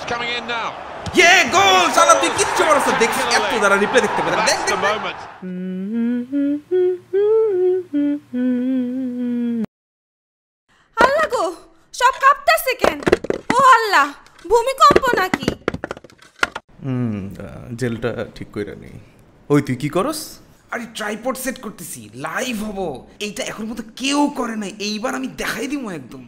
cross coming in now. ইয়ে গোল শালা তুই কিচ্ছু পারছ দেখছি এত দ্বারা রিপ্লে দেখতে পেলাম দেখ দেখ. আল্লাহ গো সব কাঁপতাছে কেন? ও আল্লাহ ভূমিকম্প নাকি? হুম জেলটা ঠিক কইরা নেই। ওই তুই কি করস? আরে ট্রাইপড সেট করতেছি লাইভ হব। এইটা এখন মতো কেউ করে নাই। এইবার আমি দেখাই দিব একদম।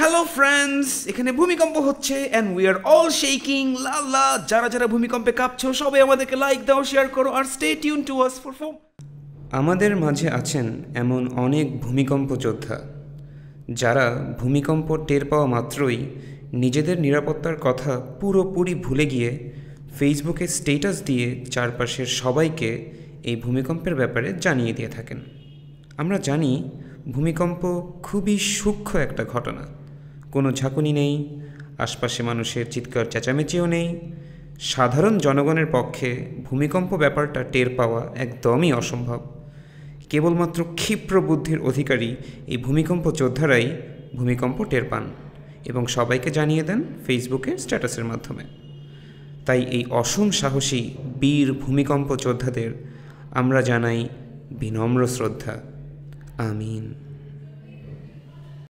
হ্যালো ফ্রেন্ডস এখানে ভূমিকম্প হচ্ছে and we are all shaking লা লা যারা যারা ভূমিকম্পে কাঁপছো, সবাই আমাদেরকে লাইক দাও শেয়ার করো আর stay tune to us for foam আমাদের মাঝে আছেন এমন অনেক ভূমিকম্প যোদ্ধা, যারা ভূমিকম্প টের পাওয়া মাত্রই নিজেদের নিরাপত্তার কথা পুরোপুরি ভুলে গিয়ে ফেসবুকে স্টেটাস দিয়ে চারপাশের সবাইকে এই ভূমিকম্পের ব্যাপারে জানিয়ে দিয়ে থাকেন। আমরা জানি ভূমিকম্প খুবই সূক্ষ্ম একটা ঘটনা কোনো ঝাঁকুনি নেই, আশপাশে মানুষের চিৎকার চেঁচামেচিও নেই, সাধারণ জনগণের পক্ষে ভূমিকম্প ব্যাপারটা টের পাওয়া একদমই অসম্ভব। কেবলমাত্র ক্ষিপ্র বুদ্ধির অধিকারী এই ভূমিকম্প যোদ্ধারাই ভূমিকম্প টের পান এবং সবাইকে জানিয়ে দেন ফেসবুকে স্ট্যাটাসের মাধ্যমে। তাই এই অসম সাহসী বীর ভূমিকম্প যোদ্ধাদের আমরা জানাই বিনম্র শ্রদ্ধা। আমিন।